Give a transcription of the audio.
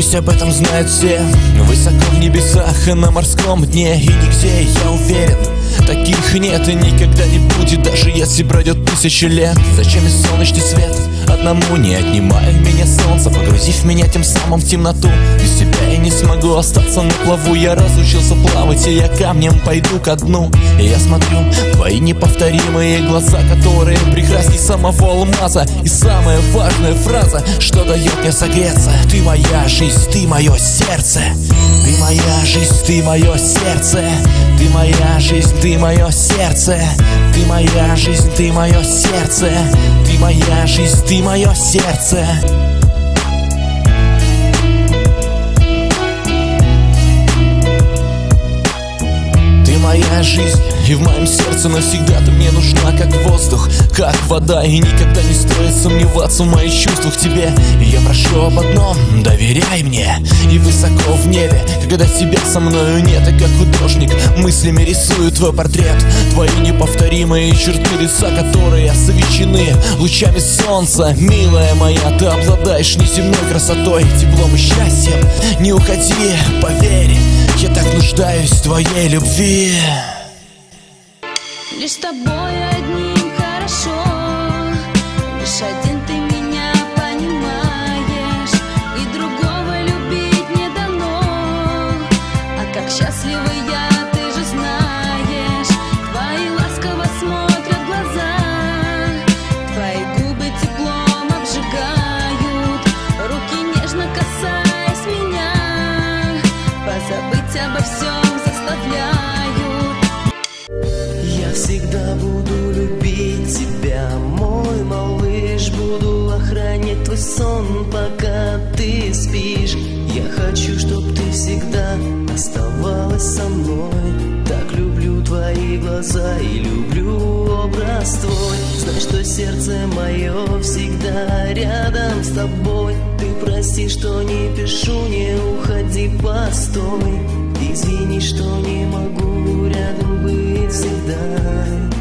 пусть об этом знают все Высоко в небесах и на морском дне И нигде, я уверен, таких нет и никогда не будет Даже если пройдет тысячи лет Зачем и солнечный свет? Одному не отнимая меня солнце Погрузив меня тем самым в темноту. Без тебя я не смогу остаться на плаву. Я разучился плавать и я камнем пойду ко дну. И я смотрю твои неповторимые глаза Которые прекрасней самого алмаза. И самая важная фраза, что дает мне согреться. Ты моя жизнь, ты мое сердце. Ты моя жизнь, ты мое сердце. Ты моя жизнь, ты мое сердце Ты моя жизнь, ты мое сердце. Ты моя жизнь, ты мое сердце. Ты моя жизнь, и в моем сердце навсегда ты мне нужна, как воздух, как вода И никогда не стоит сомневаться в моих чувствах к тебе. Я прошу об одном, доверяй мне И высоко в небе, когда тебя со мною нет И как художник мыслями рисую твой портрет. Твои неповторимые черты лица, которые освещены лучами солнца. Милая моя, ты обладаешь неземной красотой, теплом и счастьем. Не уходи, поверь, я так нуждаюсь в твоей любви Лишь с тобой одним хорошо. Лишь один ты меня понимаешь И другого любить не дано. А как счастлива я, ты же знаешь Твои ласково смотрят глаза. Твои губы теплом обжигают Руки нежно касаясь меня. Позабыть обо всем заставляют Всегда буду любить тебя, мой малыш. Буду охранять твой сон, пока ты спишь. Я хочу, чтоб ты всегда оставалась со мной. Так люблю твои глаза и люблю образ твой. Знай, что сердце мое всегда рядом с тобой. Ты прости, что не пишу, не уходи, постой. Извини, что не могу рядом быть всегда